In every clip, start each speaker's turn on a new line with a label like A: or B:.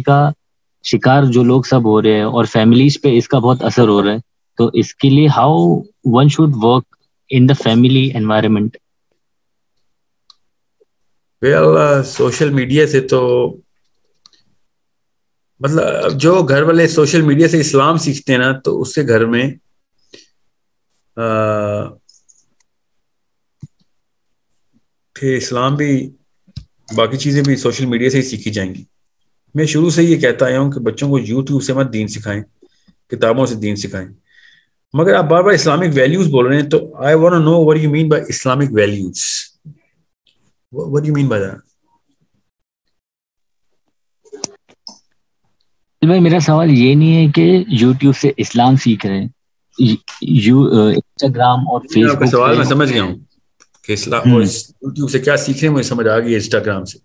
A: का शिकार जो लोग सब हो रहे हैं और फैमिलीज़ पे इसका बहुत असर हो रहा है तो इसके लिए how one should work in the family environment
B: well social media से तो मतलब जो घर वाले सोशल मीडिया से इस्लाम सीखते हैं ना तो उसके घर में फिर इस्लाम भी, बाकी चीज़ें भी सोशल मीडिया से ही सीखी जाएँगी। मैं शुरू से ये कहता आया हूँ कि बच्चों को यूट्यूब से मत दीन सिखाएँ किताबों से दीन सिखाएँ। मगर आप बार बार इस्लामिक वैल्यूज़ बोल रहे हैं तो I want know what you mean by Islamic values what you mean by that
A: भाई मेरा सवाल ये नहीं है कि यूट्यूब से इस्लाम सीख रहे हैं। यू इंस्टाग्राम और फेसबुक
B: सवाल मैं समझ गया हूँ कि इस्लाम यूट्यूब हम्म। से क्या सीख रहे हैं मुझे समझ आ गई इंस्टाग्राम से।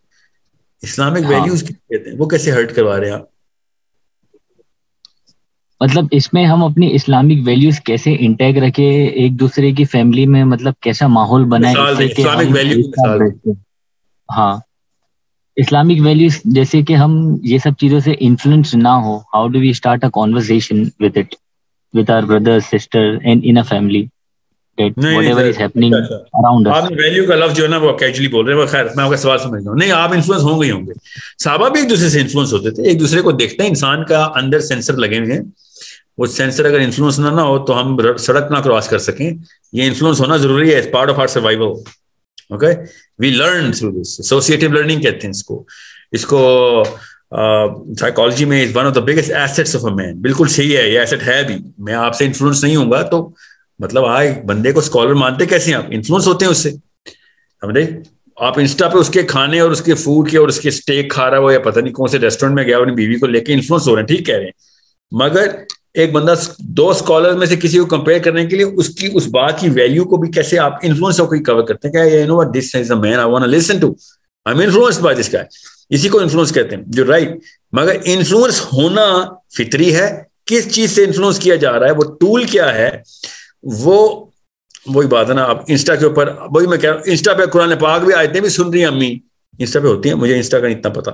B: इस्लामिक हाँ. वैल्यूज़ कहते हैं? वो कैसे हर्ट करवा रहे हैं आप?
A: मतलब इसमें हम अपनी इस्लामिक वैल्यूज़ कैसे इंटैग रखे एक दूसरे की फैमिली में? मतलब कैसा माहौल बनाए
B: इस्लामिक वैल्यू
A: हाँ। इस्लामिक वैल्यूज़ जैसे कि हम ये सब चीज़ों से इन्फ्लुएंस ना हो how do we start a conversation with it with our brother sister and in a family whatever is happening around us.
B: आपने वैल्यू का लफ्ज जो है ना वो कैजुअली बोल रहे हैं। खैर मैं आपका सवाल समझ रहा हूँ। नहीं आप इन्फ्लुएंस होंगे ही होंगे। साहबा भी एक दूसरे से इन्फ्लुएंस होते थे। एक दूसरे को देखते हैं। इंसान का अंदर सेंसर लगे हुए हैं। वो सेंसर अगर इन्फ्लुएंस ना ना हो तो हम सड़क ना क्रॉस कर सकें। ये इन्फ्लुएंस होना ज़रूरी है। Part of our survival okay we learn through this associative learning कहते हैं इसको। इसको साइकोलॉजी uh, में is one of the biggest assets of a man बिल्कुल सही है। ये एसेट है भी। मैं आपसे इन्फ्लुएंस नहीं होऊँगा तो मतलब आए बंदे को स्कॉलर मानते कैसे आप? इन्फ्लुएंस होते हैं उससे। समझे? आप इंस्टा पे उसके खाने और उसके फ़ूड के और उसके स्टेक खा रहा हो या पता नहीं कौन से रेस्टोरेंट में गया अपनी बीवी को लेके इन्फ्लुएंस हो रहे हैं, ठीक कह रहे हैं। मगर एक बंदा दो स्कॉलर में से किसी को कंपेयर करने के लिए उसकी, उस बात की वैल्यू को भी कैसे आप इन्फ्लुएंस होकर कवर करते हैं क्या you know this is a man I want listen to I am influenced by this guy इसी को इन्फ्लुएंस कहते हैं। जो राइट मगर इन्फ्लुएंस होना फितरी है। किस चीज़ से इन्फ्लुएंस किया जा रहा है? वो टूल क्या है? वो वही बात है ना अब इंस्टा के ऊपर वही मैं कह रहा हूँ इंस्टा पे कुरान पाक भी आयतें भी सुन रही हैं अम्मी। इंस्टा पे होती हैं मुझे इंस्टा का इतना पता।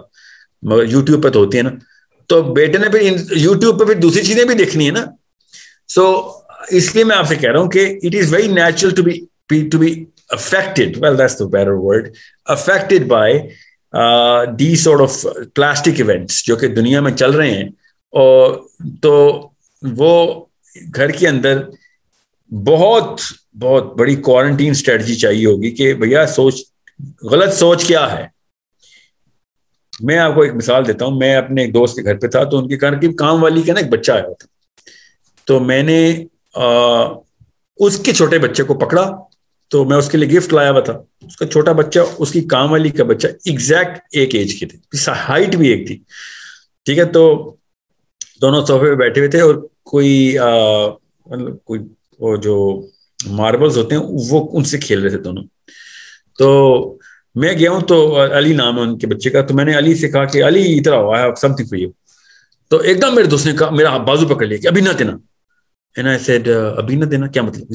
B: मगर यूट्यूब पे तो होती है ना। तो बेटे ने फिर यूट्यूब पे फिर दूसरी चीज़ें भी देखनी है ना। सो so, इसलिए मैं आपसे कह रहा हूँ कि it is very natural to be to be affected well that's the better word by uh, these sort of plastic events जो कि दुनिया में चल रहे हैं। और तो वो घर के अंदर बहुत बहुत बड़ी क्वारंटीन स्ट्रेटजी चाहिए होगी कि भैया सोच गलत सोच क्या है? मैं आपको एक मिसाल देता हूँ। मैं अपने एक दोस्त के घर पे था तो उनके घर की काम वाली का ना एक बच्चा आया था। तो मैंने आ, उसके छोटे बच्चे को पकड़ा तो मैं उसके लिए गिफ्ट लाया हुआ था। उसका छोटा बच्चा उसकी काम वाली का बच्चा एग्जैक्ट एक एज के थे। हाइट भी एक थी। ठीक है तो दोनों सोफे पे बैठे हुए थे और कोई मतलब कोई वो जो मार्बल्स होते हैं, वो उनसे खेल रहे थे दोनों। तो मैं गया हूँ तो अली नाम है उनके बच्चे का तो मैंने अली से कहा कि, अली आओ I have something for you तो एकदम मेरे दोस्त ने कहा, मेरा बाजू पकड़ लिया कि, अभी ना देना। एंड आई सेड अभी ना देना? क्या मतलब?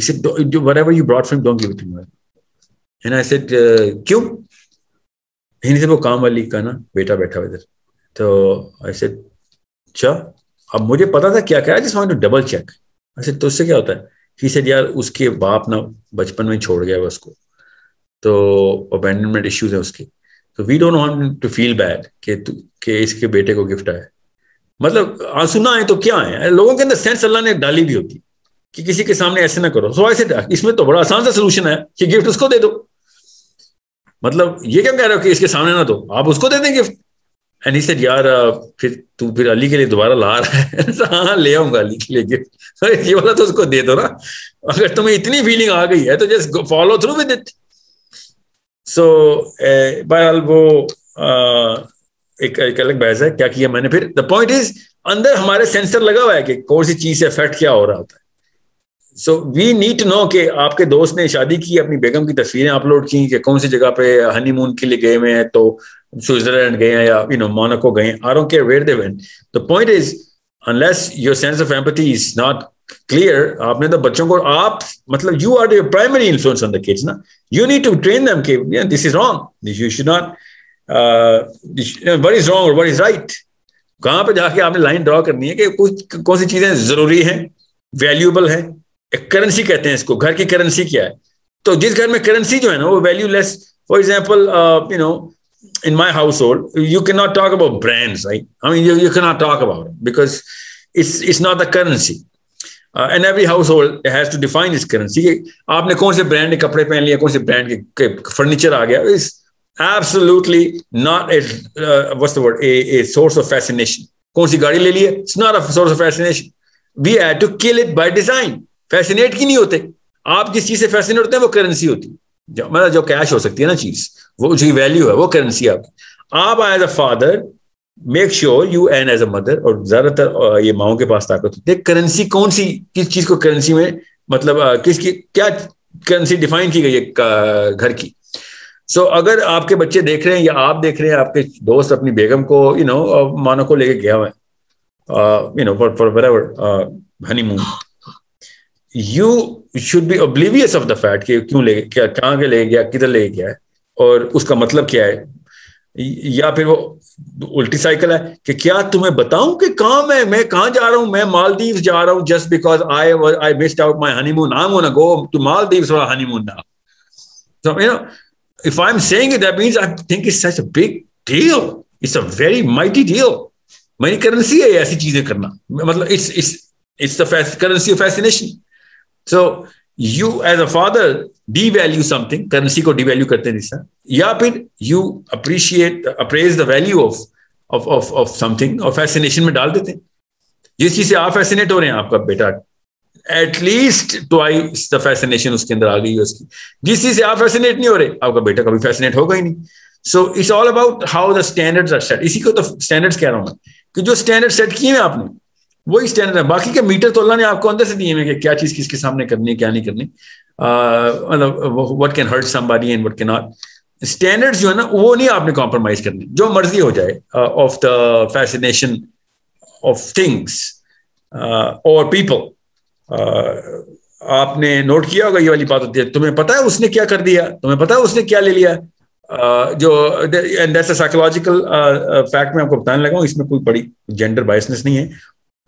B: And क्यों? हिंदी से वो काम वाली का ना, बेटा बैठा इधर। तो आई सेड अच्छा अब मुझे पता था क्या क्या I just to double check I said तो उससे क्या होता है? ही सेड यार, उसके बाप ना बचपन में छोड़ गया उसको। तो अबेंडनमेंट इश्यूज़ है उसके। तो we don't want to feel bad कि कि इसके बेटे को गिफ्ट आया। मतलब आँसू ना आए तो क्या है? लोगों के अंदर सेंस अल्लाह ने डाली भी होती कि किसी के सामने ऐसे ना करो। सो ऐसे इसमें तो बड़ा आसान सा सोल्यूशन है कि गिफ्ट उसको दे दो। मतलब ये क्या कह रहे हो कि इसके सामने ना दो? आप उसको दे दें गिफ्ट एंड ही सेड यार फिर तू फिर अली के लिए दोबारा ला रहा है. हाँ ले आऊँगा अली के लिए गिफ्ट ये वाला तो उसको दे दो ना। अगर तुम्हें इतनी फीलिंग आ गई है तो just follow through with it so बहरहाल वो एक, एक अलग बहस है क्या किया मैंने फिर? द पॉइंट इज़ अंदर हमारे सेंसर लगा हुआ है कि कौन सी चीज़ से इफ़ेक्ट क्या हो रहा होता है। सो वी नीड नो कि आपके दोस्त ने शादी की अपनी बेगम की तस्वीरें अपलोड की कि कौन सी जगह पे हनीमून के लिए गए हुए हैं तो स्विट्जरलैंड गए हैं या यू नो मोनाको गए I don't care where they went the point is unless your sense of empathy is not clear आपने तो बच्चों को, आप मतलब you are your primary influence on the kids ना? You need to train them कि this is wrong this you should not is wrong और what is right कहाँ पे जाके आपने लाइन ड्रॉ करनी है कि कुछ, कौन सी चीज़ें ज़रूरी हैं वैल्यूएबल है? एक करेंसी कहते हैं इसको। घर की करेंसी क्या है? तो जिस घर में करेंसी जो है ना, वो value less for example you know in my household, you cannot talk about brands, right? I mean, you, you cannot talk about it because it's it's not the currency. Uh, and every household has to define its currency. आपने कौन से brand के कपड़े पहन लिया कौन से brand के फर्नीचर आ गया is absolutely not a uh, what's the word a, a source of fascination कौन सी गाड़ी ले ली है it's not a source of fascination we had to kill it by design fascinate की नहीं होते आप जिस चीज से फैसिनेट होते हैं वो करेंसी होती है मतलब जो कैश हो सकती है ना चीज़ वो उसकी वैल्यू है वो करेंसी आपकी। आप as a father make sure you and as a mother और ज़्यादातर ये माओ के पास ताकत होती है। करेंसी कौन सी किस चीज़ को करेंसी में मतलब किसकी क्या करेंसी डिफाइन की गई है घर की? सो so, अगर आपके बच्चे देख रहे हैं या आप देख रहे हैं आपके दोस्त अपनी बेगम को यू नो मानो को लेके गया हुआ है you know for for honeymoon you should be oblivious of the fact कि क्यों ले, क्या, कहाँ के ले गया, किधर ले गया है, और उसका मतलब क्या है? या फिर वो उल्टी साइकिल है कि क्या तुम्हें बताऊँ कि कहा मैं मैं कहाँ जा रहा हूँ? मैं मालदीव जा रहा हूँ just because I I missed out my honeymoon I gonna go to Maldives for honeymoon now so, you know, if i'm saying it, that means i think it's such a big deal. It's a very mighty deal. Money currency है ऐसी चीज़ें करना। मतलब it's it's it's the currency of fascination so you as a father devalue something currency को devalue करते हैं sir या फिर you appreciate appraise the value of of of of something और फैसिनेशन में डाल देते हैं। जिस चीज़ से आप फैसिनेट हो रहे हैं, आपका बेटा एटलीस्ट ट्वाइस द फैसिनेशन उसके अंदर आ गई है उसकी। जिस चीज़ से आप फैसिनेट नहीं हो रहे, आपका बेटा कभी फैसिनेट होगा ही नहीं। So it's all about how the standards are set इसी को तो स्टैंडर्ड्स कह रहा हूँ मैं, कि जो स्टैंडर्ड सेट किए हैं आपने वही स्टैंडर्ड है। बाकी के मीटर तो अल्लाह ने आपको अंदर से दिए हैं कि क्या चीज़ किसके सामने करनी है, क्या नहीं करनी। मतलब what can hurt somebody and what can not standards जो है ना, वो नहीं आपने कॉम्प्रोमाइज करने। जो मर्ज़ी हो जाए of the fascination of things और पीपल आपने नोट किया होगा ये वाली बात होती है। तुम्हें पता है उसने क्या कर दिया? तुम्हें पता है उसने क्या ले लिया? जो and that's a psychological fact मैं आपको बताने लगा हूँ, इसमें कोई बड़ी जेंडर बायसनेस नहीं है।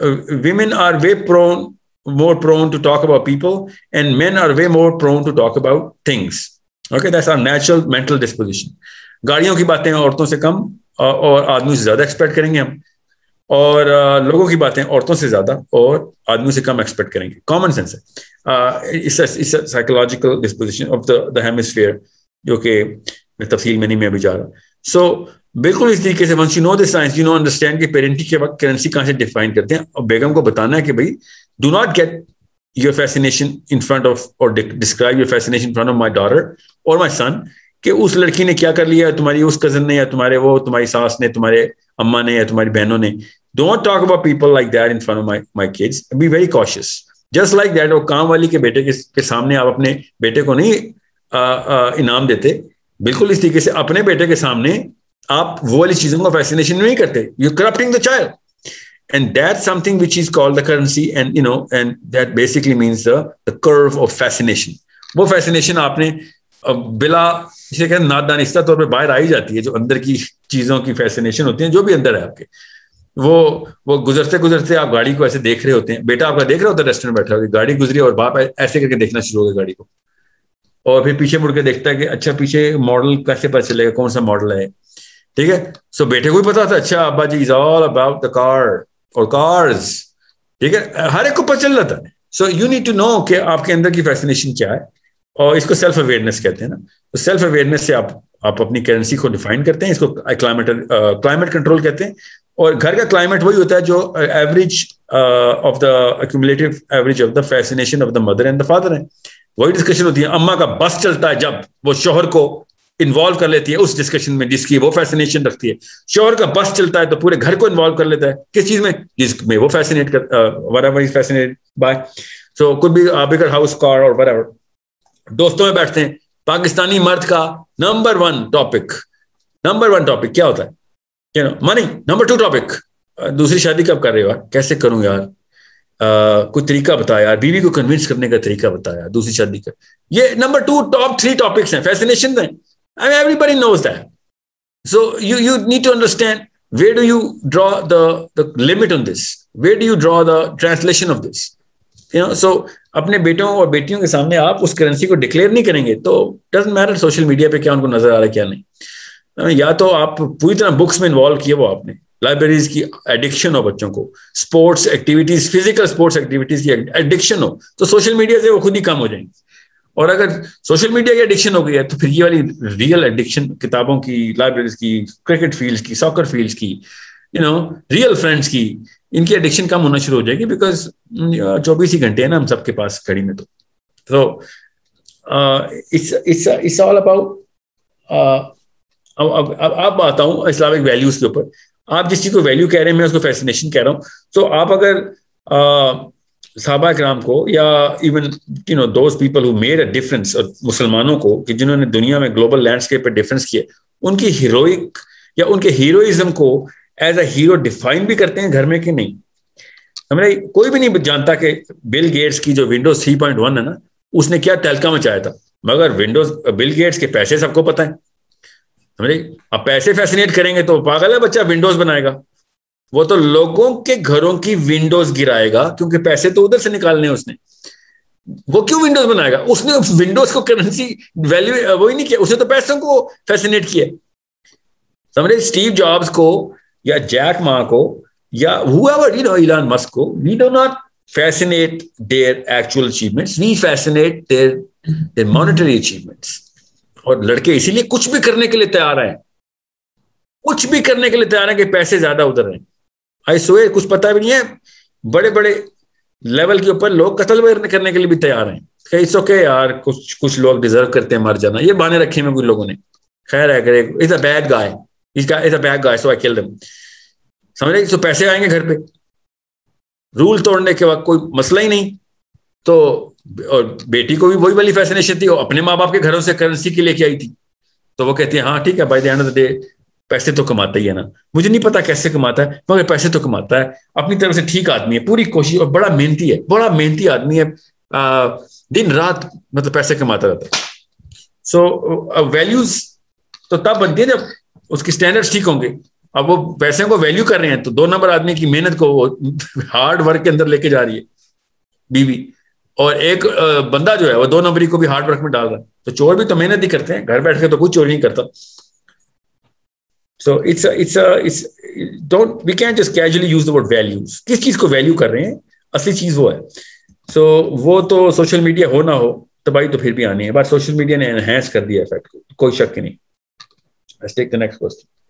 B: Uh, women are way prone more prone to talk about people and men are way more prone to talk about things okay that's our natural mental disposition गाड़ियों की बातें औरतों से कम और आदमियों से ज़्यादा एक्सपेक्ट करेंगे हम और लोगों की बातें औरतों से ज़्यादा और आदमियों से कम एक्सपेक्ट करेंगे कॉमन सेंस है psychological disposition of the hemisphere जो कि मैं तफसील में नहीं मैं अभी जा रहा सो so, बिल्कुल इस तरीके से once you know this science you know understand कि पेरेंटिंग के वक्त करेंसी कहाँ से डिफाइन करते हैं। और बेगम को बताना है कि भाई do not get your fascination in front of और describe your fascination in front of my daughter और माई सन कि उस लड़की ने क्या कर लिया तुम्हारी उस कज़न ने या तुम्हारे वो तुम्हारी सास ने तुम्हारे अम्मा ने या तुम्हारी बहनों ने। Don't talk about people like that in front of my my kids be very cautious just like that वो काम वाली के बेटे के, के सामने आप अपने बेटे को नहीं इनाम देते। बिल्कुल इस तरीके से अपने बेटे के सामने आप वो वाली चीज़ों का वैक्सीनेशन नहीं करते. You corrupting the child and that's something which is called the currency and, you know, and that basically means the the curve वो फैसिनेशन आपने बिला, जिसे कहते हैं तौर पे बाहर आई जाती है, जो अंदर की चीज़ों की फैसिनेशन होती है, जो भी अंदर है आपके। वो वो गुजरते गुजरते आप गाड़ी को ऐसे देख रहे होते हैं। बेटा आपका देख रहा होता है रेस्टोरेंट बैठा होगा गाड़ी गुजरी और बाप ऐसे करके देखना शुरू हो गया गाड़ी को। और फिर पीछे मुड़ के देखता है कि अच्छा पीछे मॉडल कैसे पता चलेगा कौन सा मॉडल है? ठीक है? सो बेटे को भी पता था अच्छा अब्बा जी is all about the car और कार्स ठीक है? हर एक को पता चल रहा था। So you need to know कि आपके अंदर की फैसिनेशन क्या है और इसको सेल्फ अवेयरनेस कहते हैं ना। तो सेल्फ अवेयरनेस से आप आप अपनी करेंसी को डिफाइन करते हैं, इसको क्लाइमेट क्लाइमेट कंट्रोल कहते हैं। और घर का क्लाइमेट वही होता है जो average of the accumulative average of the fascination of the mother and the father है। वही डिस्कशन होती है, अम्मा का बस चलता है जब वो शोहर को इन्वॉल्व कर लेती है उस डिस्कशन में जिसकी वो फैसिनेशन रखती है। शोहर का बस चलता है तो पूरे घर को इन्वॉल्व कर लेता है। किस चीज़ में? जिसमें वो फैसिनेट कर by so could be bigger house car और वरेवर दोस्तों में बैठते हैं। पाकिस्तानी मर्द का number one topic number one topic क्या होता है? You know money number two topic दूसरी शादी कब कर रहे हो कैसे करूँ यार? Uh, कोई तरीका बताया। यार बीवी को कन्विंस करने का तरीका बताया। दूसरी शादी का। ये number two top three topics हैं। फैसिनेशन में Mean, everybody knows that. So you, you need to understand where do you draw the, the limit on this? Where do you draw the translation of this? You know, so अपने बेटों और बेटियों के सामने आप उस currency को declare नहीं करेंगे तो डजेंट मैटर सोशल मीडिया पे क्या उनको नज़र आ रहा है क्या नहीं या तो आप पूरी तरह बुक्स में इन्वॉल्व किए वो आपने लाइब्रेरीज की एडिक्शन हो बच्चों को sports activities physical sports activities की एडिक्शन हो तो सोशल मीडिया से वो खुद ही कम हो जाएँगे और अगर सोशल मीडिया की एडिक्शन हो गई है तो फिर ये वाली रियल एडिक्शन किताबों की लाइब्रेरीज की क्रिकेट फ़ील्ड की सॉकर फ़ील्ड की यू नो रियल फ्रेंड्स की, इनकी एडिक्शन कम होना शुरू हो जाएगी बिकॉज़ चौबीस ही घंटे है ना हम सबके पास घड़ी में तो। तो इट्स ऑल अबाउट अब अब अब आता हूँ इस्लामिक वैल्यूज़ के ऊपर। आप जिस चीज़ को वैल्यू कह रहे हैं, मैं उसको फैसिनेशन कह रहा हूँ। तो आप अगर साहबा कराम को या even you know those people who made a difference मुसलमानों को, कि जिन्होंने दुनिया में ग्लोबल लैंडस्केप पर डिफरेंस किए उनकी हीरोइक या उनके हीरोइज्म को एज अ हीरो डिफाइन भी करते हैं घर में कि नहीं? हमें कोई भी नहीं जानता कि बिल गेट्स की जो विंडोज़ 3.1 है ना, उसने क्या तहलका मचाया था? मगर विंडोज़ बिल गेट्स के पैसे सबको पता है। समझे अब पैसे फैसिनेट करेंगे तो पागल है बच्चा विंडोज़ बनाएगा। वो तो लोगों के घरों की विंडोज़ गिराएगा, क्योंकि पैसे तो उधर से निकालने हैं उसने। वो क्यों विंडोज़ बनाएगा? उसने विंडोज़ को करेंसी वैल्यू वही नहीं किया। उसने तो पैसों को फैसिनेट किया। समझे? स्टीव जॉब्स को, या जैक मा को, या whoever, you know, Elon Musk को we do not fascinate their actual achievements. We fascinate their their monetary achievements. और लड़के इसीलिए कुछ भी करने के लिए तैयार हैं। कुछ भी करने के लिए तैयार है कि पैसे ज़्यादा उधर हैं आई सोए कुछ पता भी नहीं है। बड़े बड़े लेवल के ऊपर लोग कत्ल करने के लिए भी तैयार हैं। इट्स ओके यार, कुछ कुछ लोग डिजर्व करते हैं, मर जाना। ये बहाने रखे हैं कुछ लोगों ने। खैर है करे is a bad guy is a bad guy so I kill them समझ रहे तो पैसे आएँगे घर पे। रूल तोड़ने के बाद कोई मसला ही नहीं। तो और बेटी को भी वही वाली फैसिनेशन थी अपने माँ बाप के घरों से करेंसी के लेके आई थी। तो वो कहती है हाँ ठीक है by the end of the day पैसे तो कमाता ही है ना। मुझे नहीं पता कैसे कमाता है मगर पैसे तो कमाता है। अपनी तरफ़ से ठीक आदमी है पूरी कोशिश और बड़ा मेहनती है बड़ा मेहनती आदमी है। आ, दिन रात मतलब पैसे कमाता रहता है। सो वैल्यूज़ तो तब बनती है जब उसकी स्टैंडर्ड्स ठीक होंगे। अब वो पैसे को वैल्यू कर रहे हैं तो दो नंबर आदमी की मेहनत को वो हार्ड वर्क के अंदर लेके जा रही है बीवी। और एक बंदा जो है वो दो नंबरी को भी हार्ड वर्क में डाल रहा है। तो चोर भी तो मेहनत ही करते हैं घर बैठ के तो कोई चोरी नहीं करता। So it's it's it's don't we can just casually use the word values किस चीज़ को वैल्यू कर रहे हैं? असली चीज़ वो है। सो so, वो तो सोशल मीडिया हो ना हो तबाही तो फिर भी आनी है। बट सोशल मीडिया ने एनहेंस कर दिया इफ़ेक्ट को। कोई शक नहीं। Let's take the next question